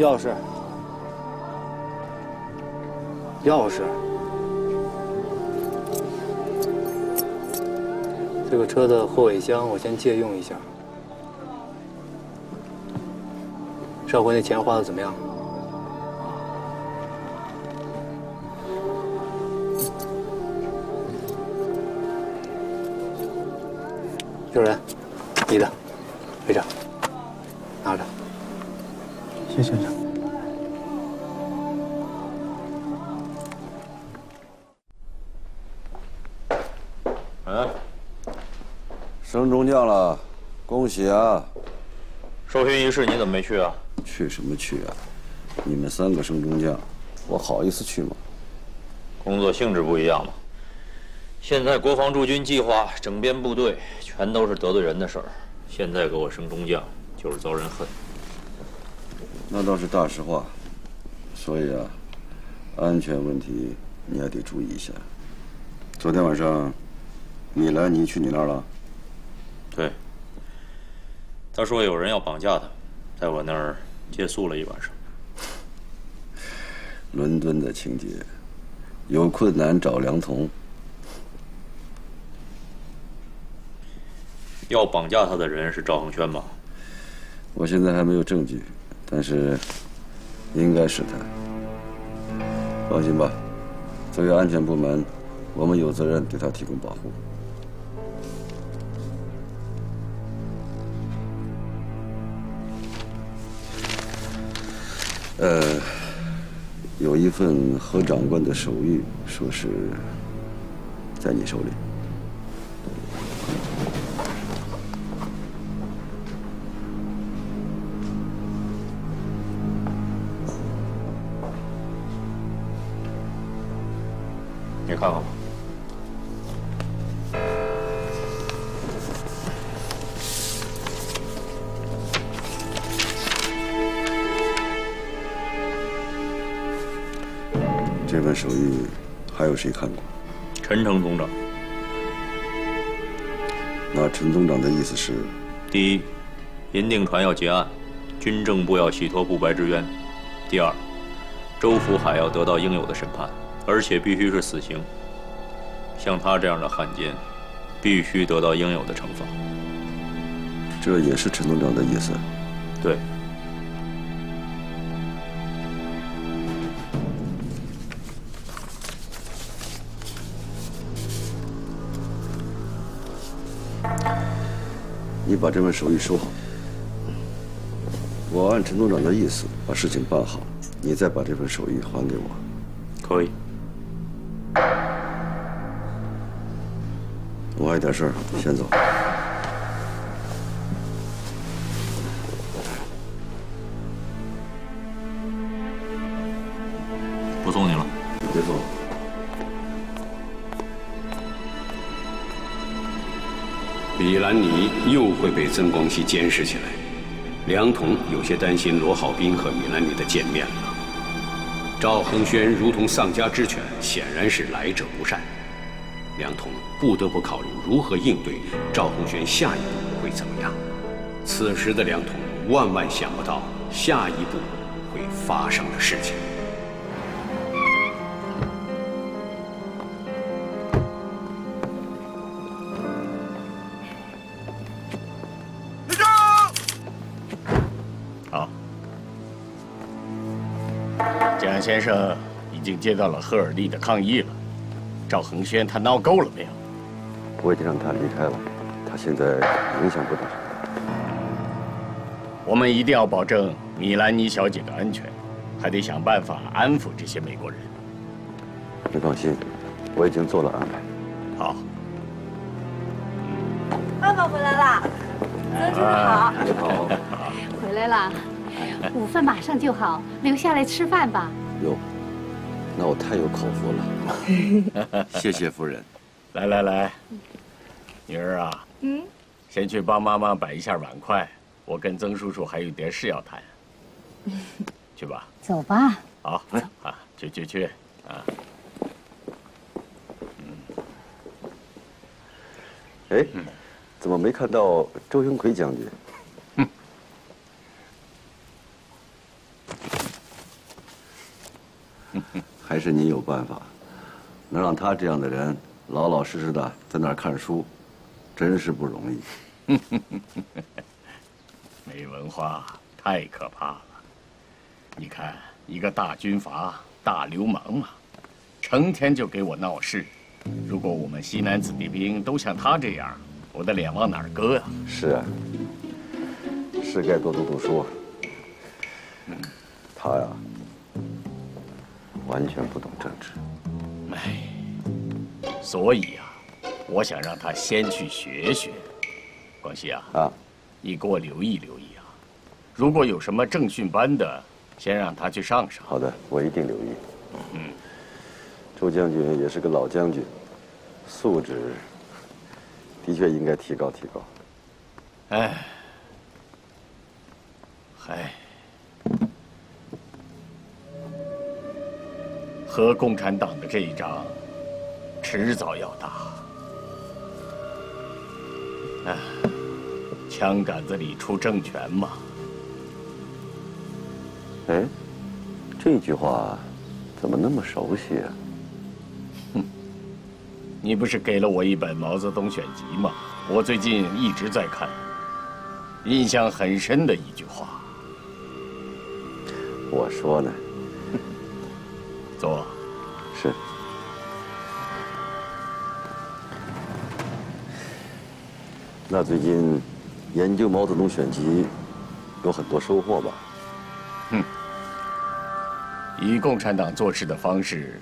钥匙，钥匙。这个车的后尾箱我先借用一下。上回那钱花的怎么样？喜啊！授勋仪式你怎么没去啊？去什么去啊？你们三个升中将，我好意思去吗？工作性质不一样嘛。现在国防驻军计划整编部队，全都是得罪人的事儿。现在给我升中将，就是遭人恨。那倒是大实话。所以啊，安全问题你还得注意一下。昨天晚上，米兰尼去你那儿了？对。他说有人要绑架他，在我那儿借宿了一晚上。伦敦的情节，有困难找梁彤。要绑架他的人是赵恒轩吧？我现在还没有证据，但是应该是他。放心吧，作为安全部门，我们有责任对他提供保护。呃，有一份何长官的手谕，说是在你手里。你看看吧。这份手谕还有谁看过？陈诚总长。那陈总长的意思是：第一，银锭船要结案，军政部要洗脱不白之冤；第二，周福海要得到应有的审判，而且必须是死刑。像他这样的汉奸，必须得到应有的惩罚。这也是陈总长的意思。对。你把这份手续收好，我按陈总长的意思把事情办好，你再把这份手续还给我。可以。我还有点事儿，先走。米兰妮又会被曾光熙监视起来，梁彤有些担心罗浩斌和米兰妮的见面了。赵恒轩如同丧家之犬，显然是来者不善。梁彤不得不考虑如何应对赵恒轩下一步会怎么样。此时的梁彤万万想不到下一步会发生的事情。蒋先生已经接到了赫尔利的抗议了。赵恒轩他闹够了没有？我已经让他离开了，他现在影响不大。我们一定要保证米兰妮小姐的安全，还得想办法安抚这些美国人。你放心，我已经做了安排。好。爸爸回来啦，曾主任好。你好。回来了，午饭马上就好，留下来吃饭吧。哟，那我太有口福了。谢谢夫人。来来来，女儿啊，嗯，先去帮妈妈摆一下碗筷，我跟曾叔叔还有点事要谈。去吧。走吧。好，啊，去去去，啊。哎，怎么没看到周云奎将军？还是你有办法，能让他这样的人老老实实的在那儿看书，真是不容易。没文化太可怕了。你看，一个大军阀、大流氓嘛，成天就给我闹事。如果我们西南子弟兵都像他这样，我的脸往哪儿搁呀？是啊，是该多读读书。他呀，完全不懂政治。哎，所以啊，我想让他先去学学。广西啊，啊，你给我留意留意啊，如果有什么政训班的，先让他去上上。好的，我一定留意。嗯，周将军也是个老将军，素质的确应该提高提高。哎，嗨，和共产党的这一仗，迟早要打。哎，枪杆子里出政权嘛。哎，这句话怎么那么熟悉啊？哼你不是给了我一本毛泽东选集吗？我最近一直在看，印象很深的一句话。我说呢，坐。是。那最近研究毛泽东选集有很多收获吧？哼，以共产党做事的方式，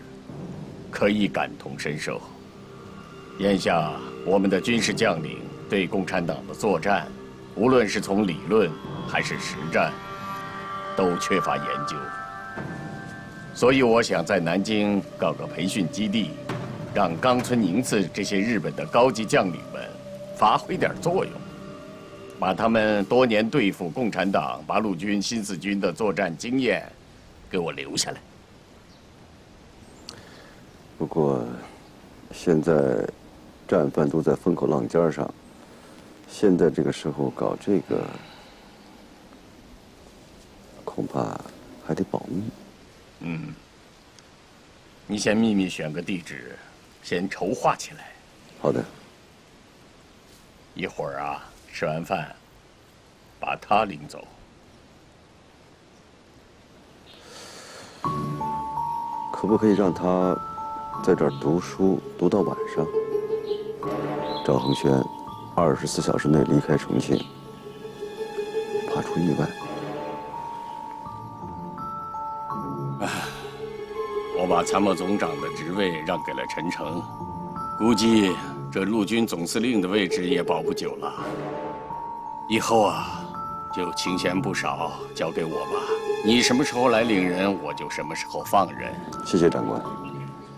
可以感同身受。眼下我们的军事将领对共产党的作战，无论是从理论还是实战，都缺乏研究。所以我想在南京搞个培训基地，让冈村宁次这些日本的高级将领们发挥点作用，把他们多年对付共产党八路军、新四军的作战经验给我留下来。不过，现在战犯都在风口浪尖上，现在这个时候搞这个，恐怕还得保密。嗯，你先秘密选个地址，先筹划起来。好的。一会儿啊，吃完饭，把他领走。可不可以让他在这儿读书读到晚上？赵恒轩二十四小时内离开重庆，怕出意外。把参谋总长的职位让给了陈诚，估计这陆军总司令的位置也保不久了。以后啊，就清闲不少，交给我吧。你什么时候来领人，我就什么时候放人。谢谢长官。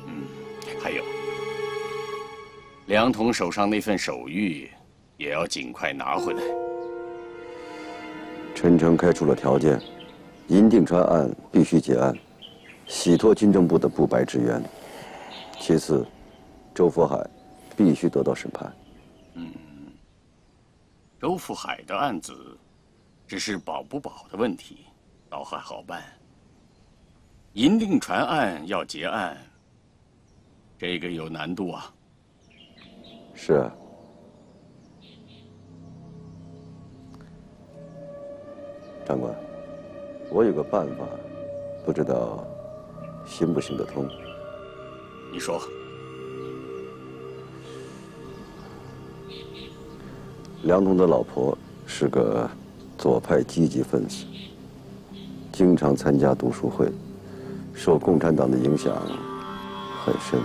嗯，还有，梁统手上那份手谕，也要尽快拿回来。陈诚开出了条件，银锭川案必须结案。洗脱军政部的不白之冤。其次，周福海必须得到审判。嗯，周福海的案子只是保不保的问题，倒还好办。银锭船案要结案，这个有难度啊。是啊。长官，我有个办法，不知道。行不行得通？你说。梁同的老婆是个左派积极分子，经常参加读书会，受共产党的影响很深。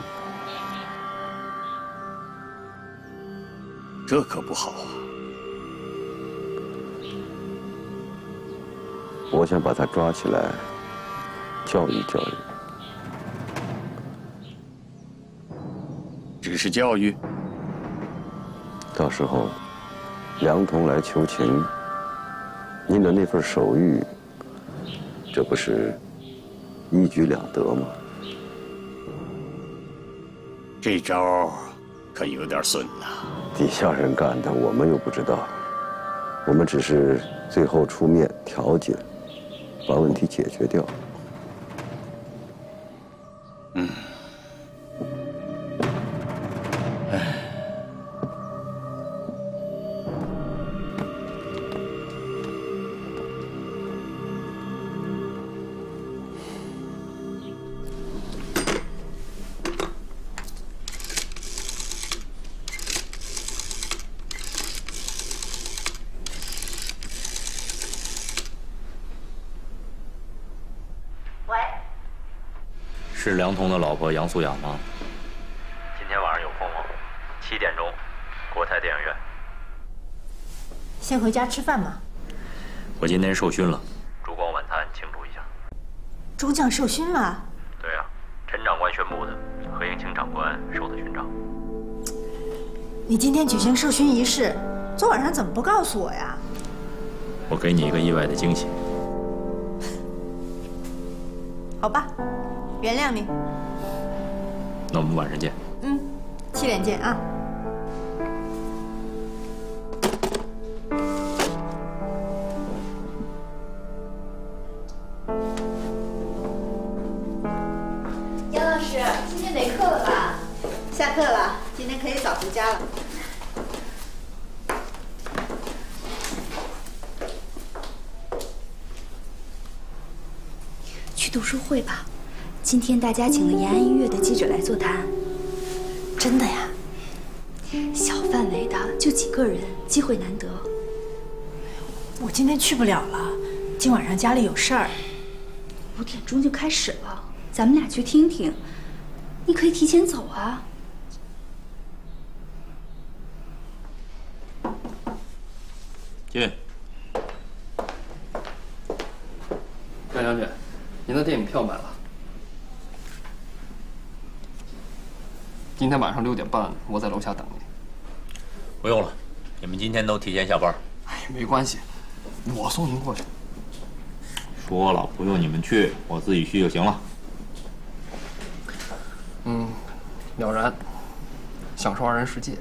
这可不好啊！我想把他抓起来，教育教育。只是教育。到时候，梁同来求情，您的那份手谕，这不是一举两得吗？这招可有点损呐。底下人干的，我们又不知道，我们只是最后出面调解，把问题解决掉。是梁彤的老婆杨素雅吗？今天晚上有空吗？七点钟，国泰电影院。先回家吃饭嘛。我今天受勋了，烛光晚餐庆祝一下。中将受勋了？对啊，陈长官宣布的，何应钦长官受的勋章。你今天举行授勋仪式，昨晚上怎么不告诉我呀？我给你一个意外的惊喜。原谅你，那我们晚上见。嗯，七点见啊。杨老师，今天没课了吧？下课了，今天可以早回家了。去读书会吧。今天大家请了延安音乐的记者来座谈，真的呀？小范围的，就几个人，机会难得。我今天去不了了，今晚上家里有事儿。五点钟就开始了，咱们俩去听听。你可以提前走啊。进。张将军，您的电影票买了。今天晚上六点半，我在楼下等你。不用了，你们今天都提前下班。哎，没关系，我送您过去。说了不用你们去，我自己去就行了。嗯，了然，享受二人世界。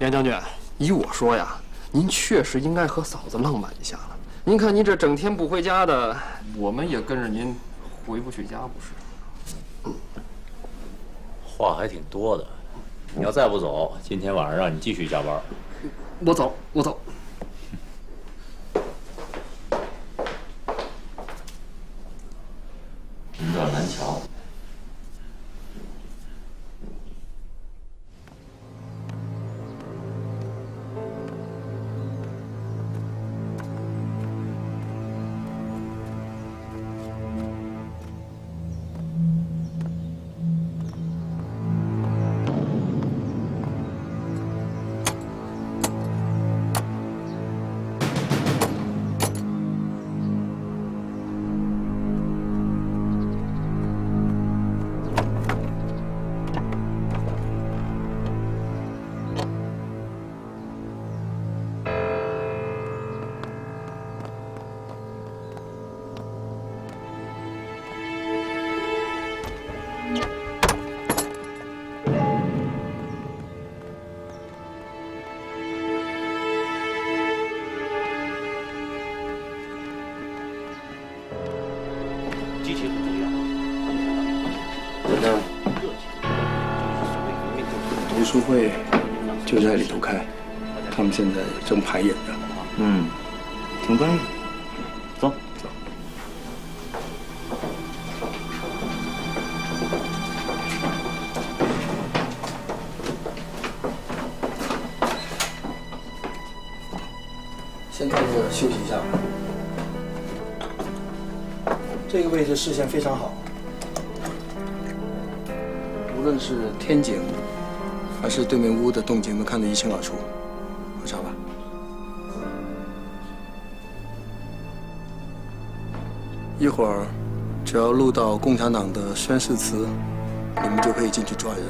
杨将军，依我说呀，您确实应该和嫂子浪漫一下了。您看您这整天不回家的，我们也跟着您回不去家，不是？话还挺多的，你要再不走，今天晚上让你继续加班。我走，我走。读书会就在里头开，他们现在正排演着。嗯，挺专业。走这视线非常好，无论是天井。还是对面屋的动静都看得一清二楚，喝茶吧。一会儿，只要录到共产党的宣誓词，你们就可以进去抓人。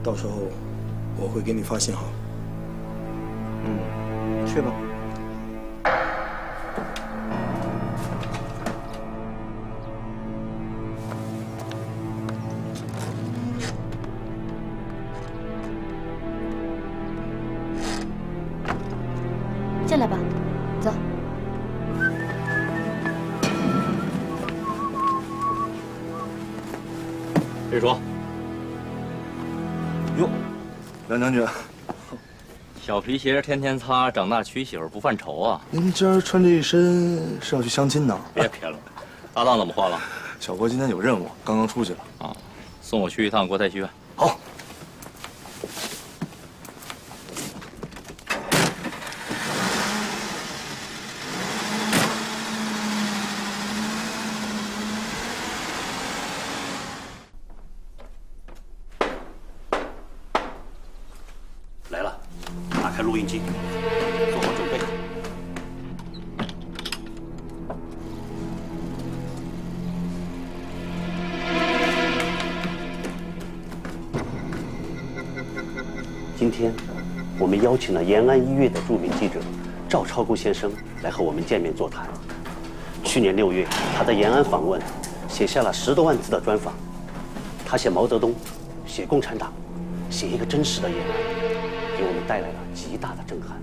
到时候，我会给你发信号。嗯，去吧。谁说？哟，梁将军，小皮鞋天天擦，长大娶媳妇不犯愁啊！您今儿穿这一身是要去相亲呢？别贫了，搭档怎么换了？小郭今天有任务，刚刚出去了。啊，送我去一趟国泰戏院。延安医院的著名记者赵超公先生来和我们见面座谈。去年六月，他在延安访问，写下了十多万字的专访。他写毛泽东，写共产党，写一个真实的延安，给我们带来了极大的震撼。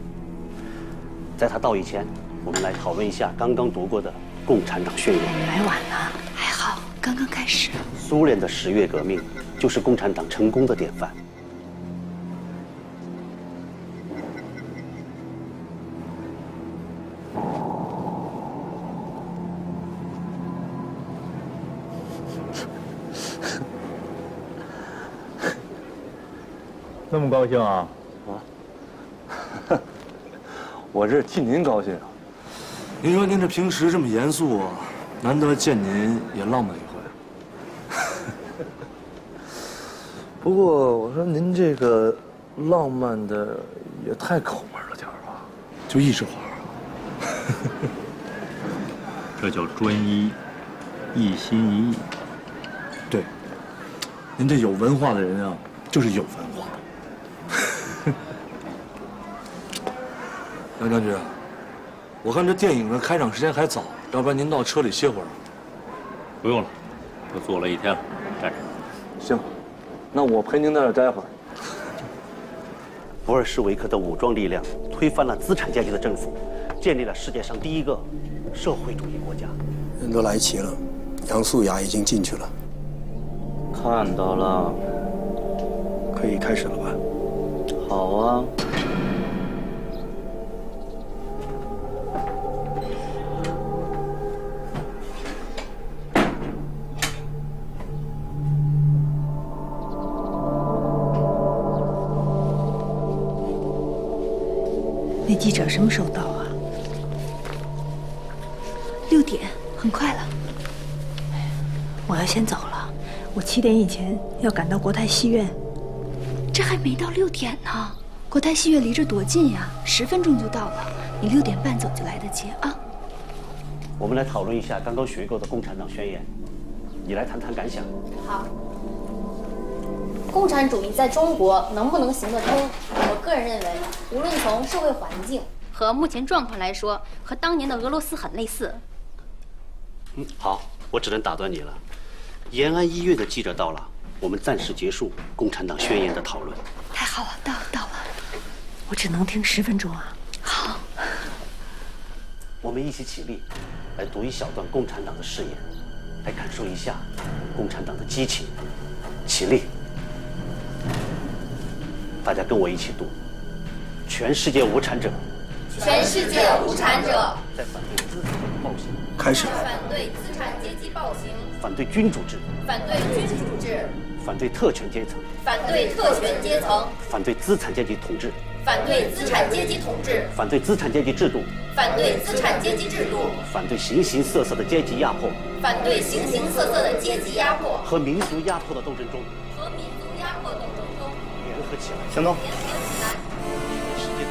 在他到以前，我们来讨论一下刚刚读过的《共产党宣言》。来晚了，还好，刚刚开始。苏联的十月革命就是共产党成功的典范。么高兴啊？啊！我这是替您高兴啊！您说您这平时这么严肃，难得见您也浪漫一回。不过我说您这个浪漫的也太抠门了点儿吧？就一枝花啊！这叫专一，一心一意。对，您这有文化的人啊，就是有文化。杨将军，我看这电影的开场时间还早，要不然您到车里歇会儿。不用了，都坐了一天了，站着。行，那我陪您在这待会儿。布尔什维克的武装力量推翻了资产阶级的政府，建立了世界上第一个社会主义国家。人都来齐了，杨素雅已经进去了。看到了，可以开始了吧？好啊。记者什么时候到啊？六点，很快了。我要先走了，我七点以前要赶到国泰戏院。这还没到六点呢，国泰戏院离这多近呀，十分钟就到了。你六点半走就来得及啊。我们来讨论一下刚刚学过的《共产党宣言》，你来谈谈感想。好。共产主义在中国能不能行得通？我个人认为，无论从社会环境和目前状况来说，和当年的俄罗斯很类似。嗯，好，我只能打断你了。延安医院的记者到了，我们暂时结束《共产党宣言》的讨论。太好了，到了到了。我只能听十分钟啊。好。我们一起起立，来读一小段共产党的誓言，来感受一下共产党的激情。起立。大家跟我一起读：全世界无产者，全世界无产者。在反对资产暴行，开始。反对资产阶级暴行，反对君主制，反对君主制，反对特权阶层，反对特权阶层，反对资产阶级统治，反对资产阶级统治，反对资产阶级制度，反对资产阶级制度，反对形形色色的阶级压迫，反对形形色色的阶级压迫。和民族压迫的斗争中，起来，行动！世界的，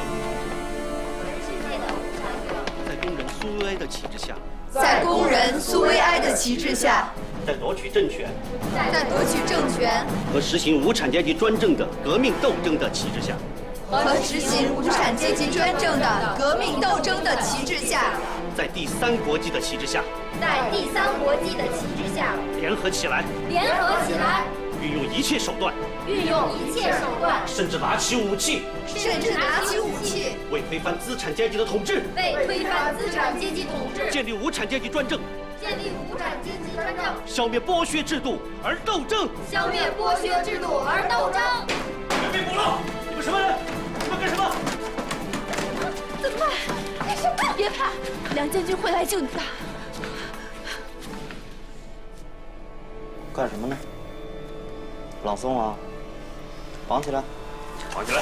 在工人苏维埃的旗帜下，在工人苏维埃的旗帜下，在夺取政权，在夺取政权和实行无产阶级专政的革命斗争的旗帜下，和实行无产阶级专政的革命斗争的旗帜下，在第三国际的旗帜下，在第三国际的旗帜下，联合起来，联合起来。运用一切手段，运用一切手段，甚至拿起武器，甚至拿起武器，为推翻资产阶级的统治，为推翻资产阶级统治，建立无产阶级专政，建立无产阶级专政，消灭剥削制度而斗争，消灭剥削制度而斗争。别胡了！你们什么人？你们干什么？怎么办？干什么？别怕，梁将军会来救你的。干什么呢？朗诵啊！绑起来！绑起来！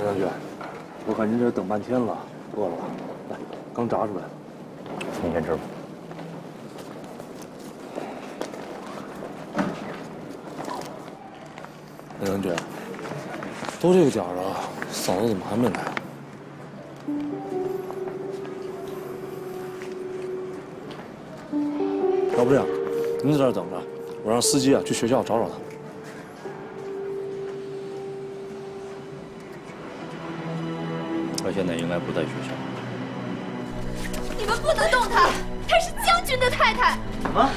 梁将军，我看您这等半天了，饿了吧？来，刚炸出来。您先吃吧。梁将军，都这个点了，嫂子怎么还没来？要不这样，您在这儿等着，我让司机啊去学校找找他。他现在应该不在学校。你们不能动他，他是将军的太太。什么？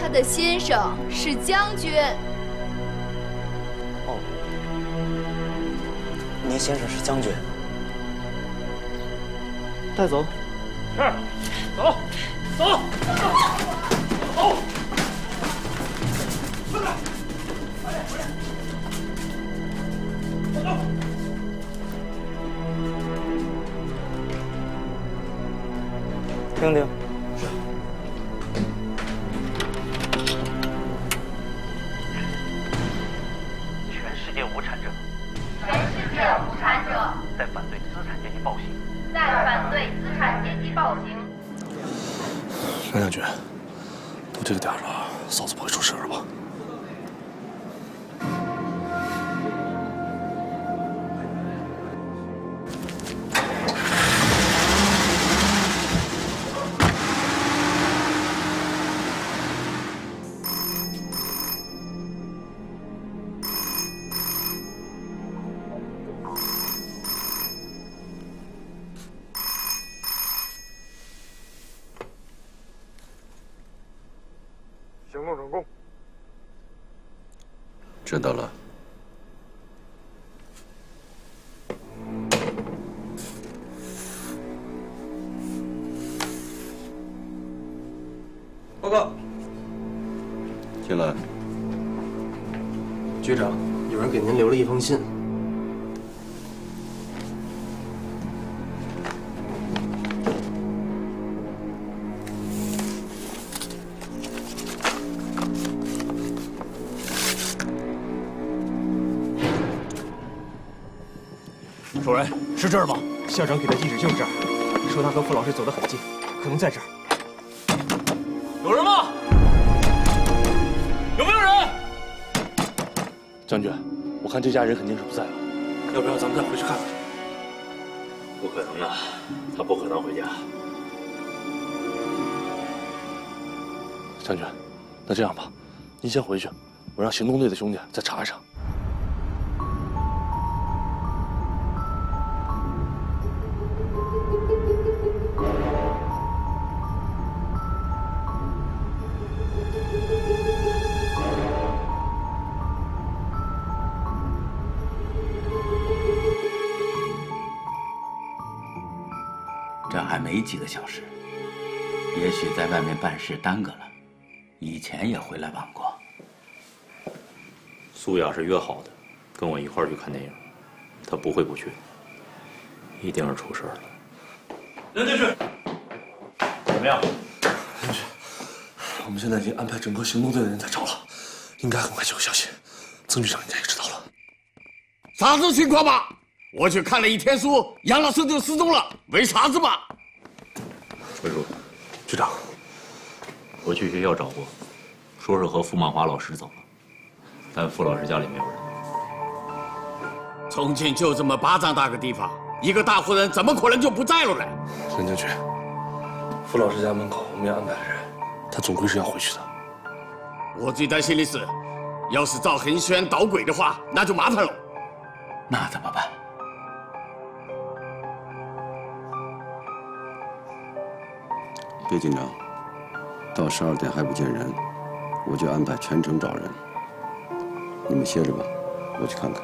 他的先生是将军。哦，您先生是将军。带走。是，听听。主任，是这儿吗？校长给的地址就是这儿，说他和傅老师走得很近，可能在这儿。有人吗？有没有人？将军，我看这家人肯定是不在了，要不要咱们再回去看看？不可能啊，他不可能回家。将军，那这样吧，您先回去，我让行动队的兄弟再查一查。几个小时，也许在外面办事耽搁了，以前也回来晚过。苏雅是约好的，跟我一块儿去看电影，她不会不去，一定是出事了。梁将军，怎么样？我们现在已经安排整个行动队的人在找了，应该很快就有消息。曾局长应该也知道了。啥子情况嘛？我去看了一天书，杨老师就失踪了，为啥子嘛？魏叔，局长，我去学校找过，说是和傅曼华老师走了，但傅老师家里没有人。重庆就这么巴掌大个地方，一个大活人怎么可能就不在了呢？孙将军，傅老师家门口我们也安排了人，他总归是要回去的。我最担心的是，要是赵恒轩捣鬼的话，那就麻烦了。那怎么办？别紧张，到十二点还不见人，我就安排全城找人。你们歇着吧，我去看看。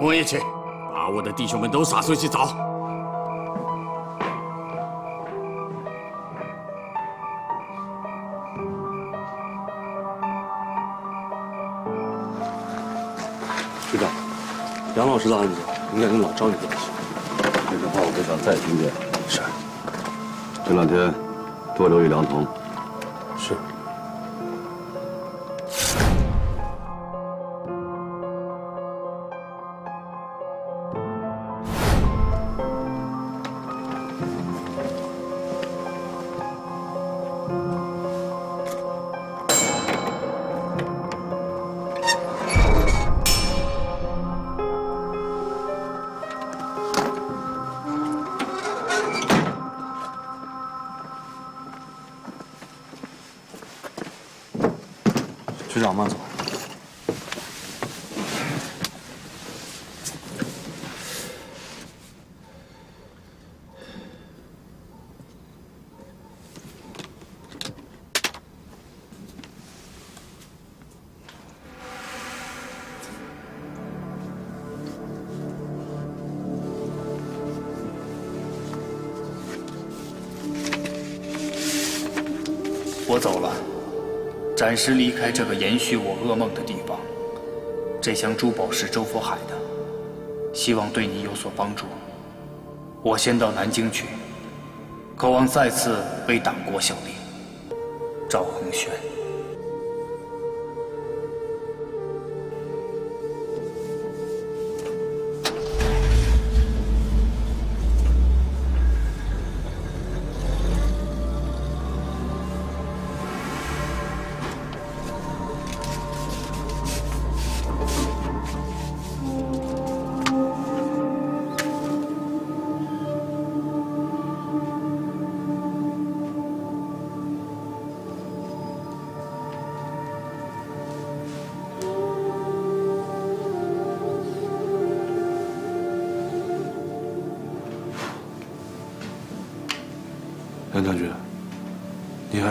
我也去，把我的弟兄们都撒出去找。局长，杨老师的案子应该跟老张有关系。这句话我不想再听见。是。这两天多留意梁彤。是。暂时离开这个延续我噩梦的地方。这箱珠宝是周佛海的，希望对你有所帮助。我先到南京去，渴望再次为党国效力。赵恒轩。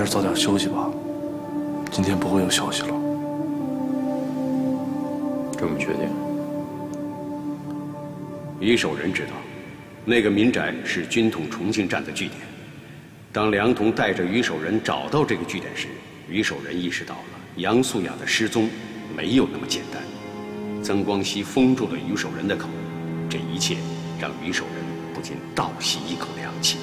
还是早点休息吧。今天不会有消息了。这么确定？于守仁知道，那个民宅是军统重庆站的据点。当梁彤带着于守仁找到这个据点时，于守仁意识到了杨素雅的失踪没有那么简单。曾光熙封住了于守仁的口，这一切让于守仁不禁倒吸一口凉气。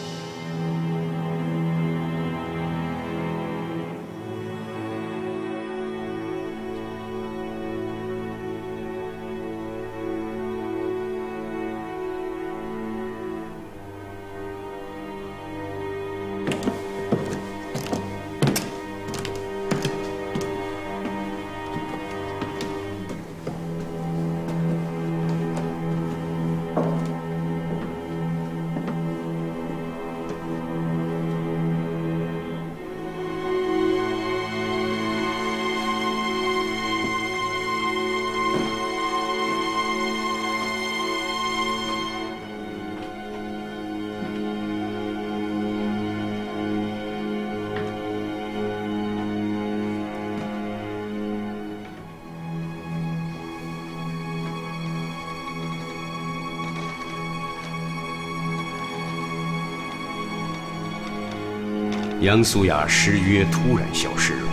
梁素雅失约突然消失了，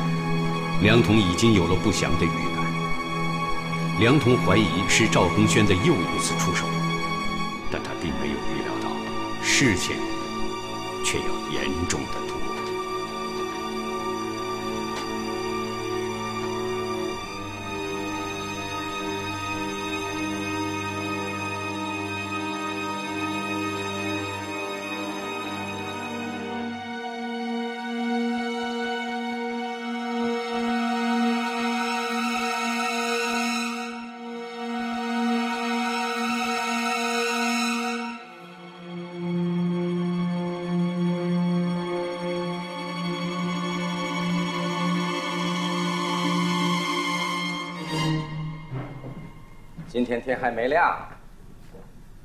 梁彤已经有了不祥的预感。梁彤怀疑是赵恒轩的又一次出手，但他并没有预料到事情却要严重的今天天还没亮，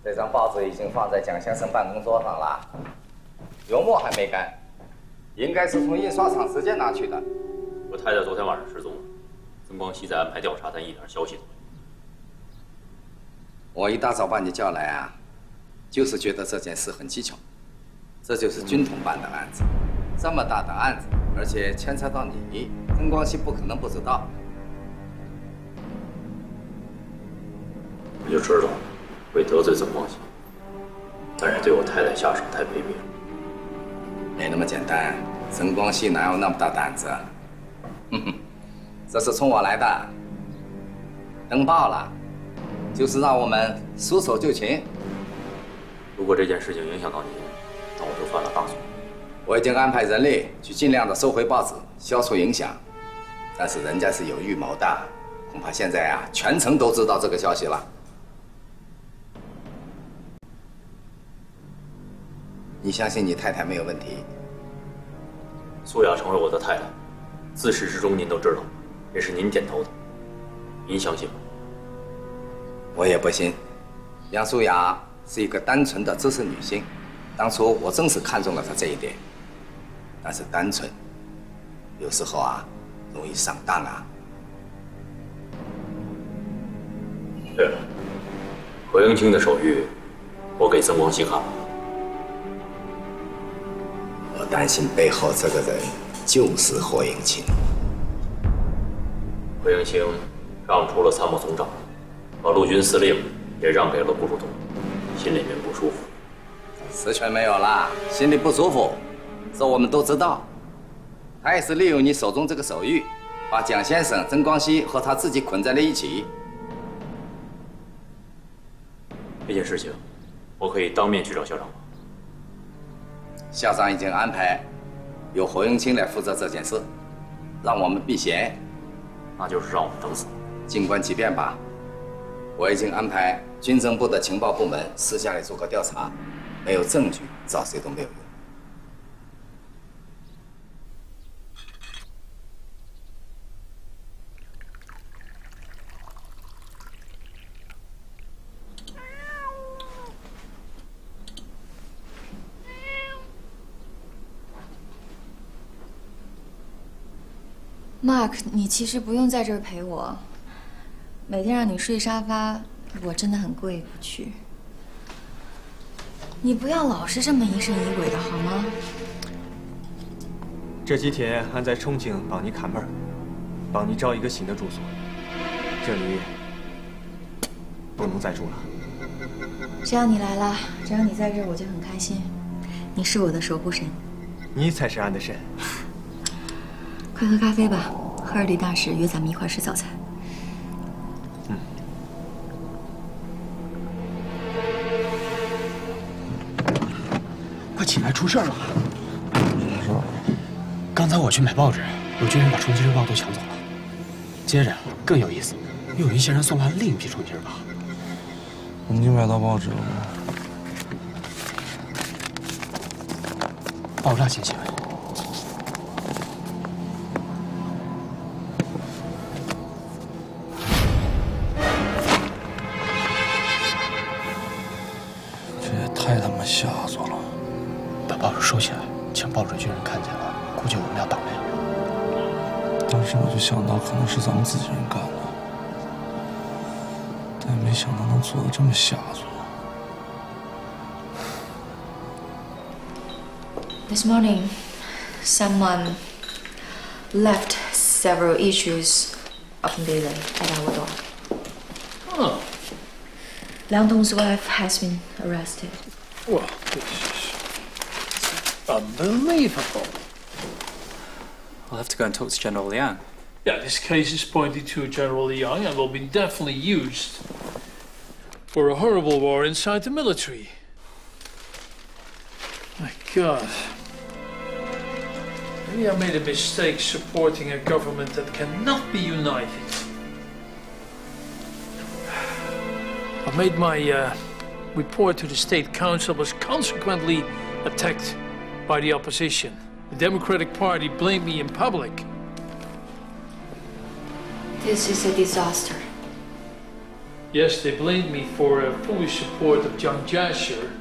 这张报纸已经放在蒋先生办公桌上了，油墨还没干，应该是从印刷厂直接拿去的。我太太昨天晚上失踪了，曾光熙在安排调查，但一点消息都没有。我一大早把你叫来啊，就是觉得这件事很蹊跷。这就是军统办的案子，这么大的案子，而且牵扯到你，曾光熙不可能不知道。我就知道会得罪曾光熙，但是对我太太下手太卑鄙了。没那么简单，曾光熙哪有那么大胆子？哼哼，这是冲我来的，登报了，就是让我们束手就擒。如果这件事情影响到您，那我就犯了大错。我已经安排人力去尽量的收回报纸，消除影响，但是人家是有预谋的，恐怕现在啊，全城都知道这个消息了。你相信你太太没有问题？苏雅成为我的太太，自始至终您都知道，也是您点头的，您相信吗？我也不信。杨素雅是一个单纯的知识女性，当初我正是看中了她这一点。但是单纯，有时候啊，容易上当啊。对了，何应钦的手谕，我给曾光熙看了。我担心背后这个人就是霍应钦。霍应钦让出了参谋总长，把陆军司令也让给了顾祝同，心里面不舒服。实权没有了，心里不舒服。这我们都知道，他也是利用你手中这个手谕，把蒋先生、曾光熙和他自己捆在了一起。这件事情，我可以当面去找校长吗？校长已经安排由侯永清来负责这件事，让我们避嫌，那就是让我们等死。静观其变吧。我已经安排军政部的情报部门私下里做个调查，没有证据找谁都没有用。Mark，你其实不用在这儿陪我。每天让你睡沙发，我真的很过意不去。你不要老是这么疑神疑鬼的好吗？这几天俺在重庆帮你看门，帮你找一个新的住所。这里不能再住了。只要你来了，只要你在这儿，我就很开心。你是我的守护神。你才是俺的神。快喝咖啡吧，赫尔里大使约咱们一块吃早餐。嗯。快起来，出事了！刚才我去买报纸，有军人把《重庆日报》都抢走了。接着更有意思，又有一些人送来了另一批《重庆日报》。你买到报纸了吗？爆炸性新闻。能做的这么下作。 This morning, someone left several issues of melee at our door. Huh. Liang Dong's wife has been arrested. Well, this is unbelievable. I'll have to go and talk to General Liang. Yeah, this case is pointing to General Liang and will be definitely used for a horrible war inside the military. My God. Maybe I made a mistake supporting a government that cannot be united. I made my uh, report to the State Council was consequently attacked by the opposition. The Democratic Party blamed me in public. This is a disaster. Yes, they blamed me for a foolish support of John Jasher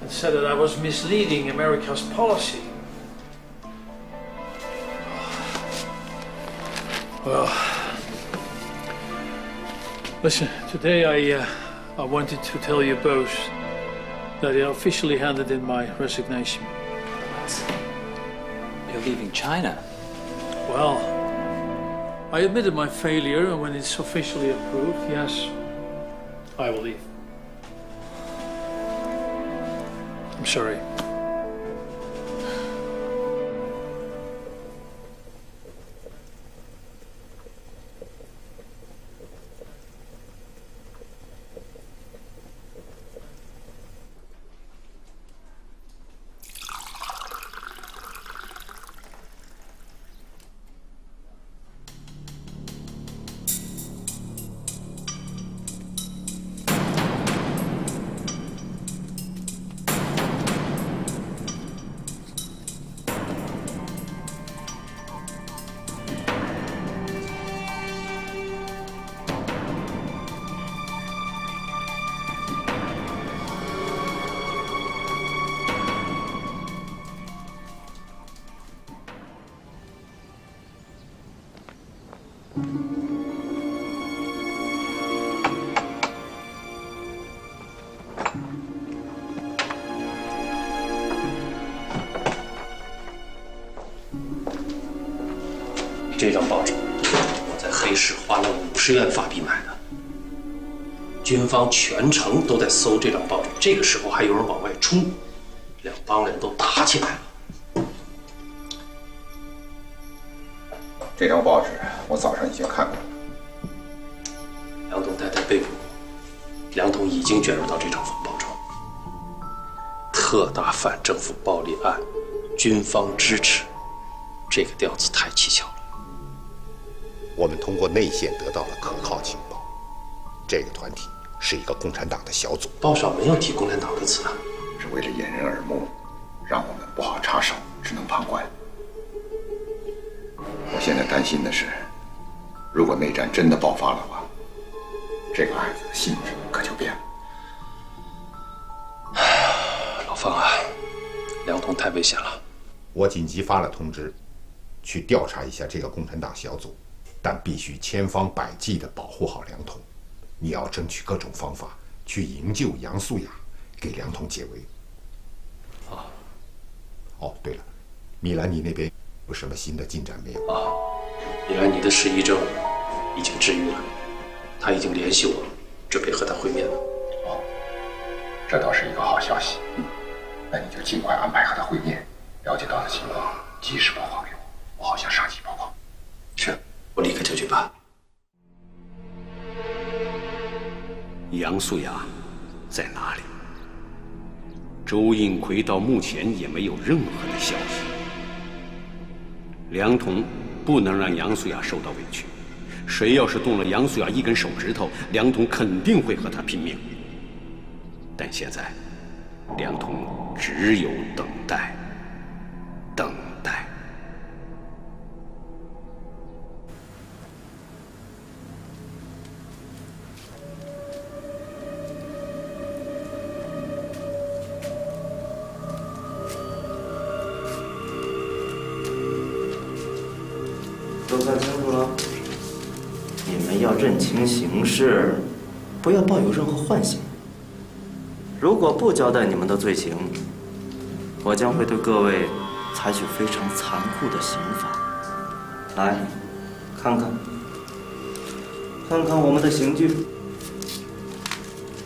and said that I was misleading America's policy. Well, listen, today I, uh, I wanted to tell you both that I officially handed in my resignation. You're leaving China. Well, I admitted my failure, and when it's officially approved, yes, I will leave. I'm sorry. 这张报纸我在黑市花了五十元法币买的，军方全城都在搜这张报纸。这个时候还有人往外冲，两帮人都打起来了。这张报纸我早上已经看过了。梁董太太被捕，梁董已经卷入到这场风暴中。特大反政府暴力案，军方支持，这个调子过内线得到了可靠情报，这个团体是一个共产党的小组。报上没有提共产党的词啊，是为了掩人耳目，让我们不好插手，只能旁观。我现在担心的是，如果内战真的爆发的话，这个案子的性质可就变了。老方啊，梁彤太危险了。我紧急发了通知，去调查一下这个共产党小组。但必须千方百计地保护好梁彤，你要争取各种方法去营救杨素雅，给梁彤解围。啊，哦，对了，米兰尼那边有什么新的进展没有？啊，米兰尼的失忆症已经治愈了，他已经联系我，准备和他会面了。哦，这倒是一个好消息。嗯，那你就尽快安排和他会面，了解到的情况及时报告给我，我好向上级报告。是。我立刻就去办。杨素雅在哪里？周应奎到目前也没有任何的消息。梁彤不能让杨素雅受到委屈，谁要是动了杨素雅一根手指头，梁彤肯定会和他拼命。但现在，梁彤只有等待，是，不要抱有任何幻想。如果不交代你们的罪行，我将会对各位采取非常残酷的刑罚。来，看看，看看我们的刑具。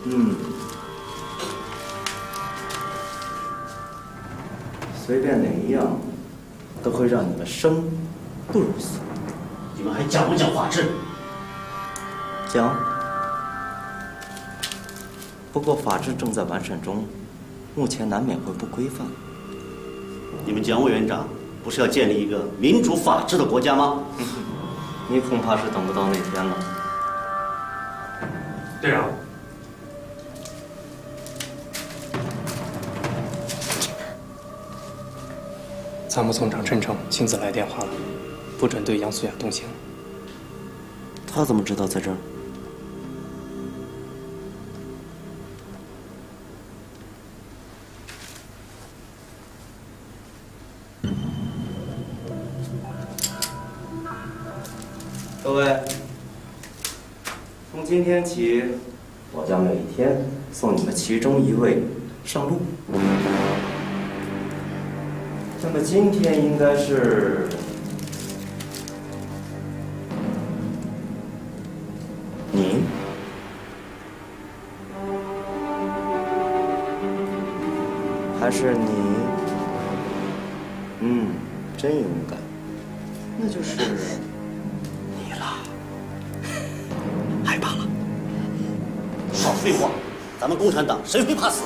嗯，随便哪一样，都会让你们生不如死。你们还讲不讲法治？讲。不过法制正在完善中，目前难免会不规范。你们蒋委员长不是要建立一个民主法治的国家吗？你恐怕是等不到那天了。队长，参谋总长陈诚亲自来电话了。不准对杨素雅动刑。他怎么知道在这儿？今天起，我将每天送你们其中一位上路。那么今天应该是咱们共产党谁会怕死？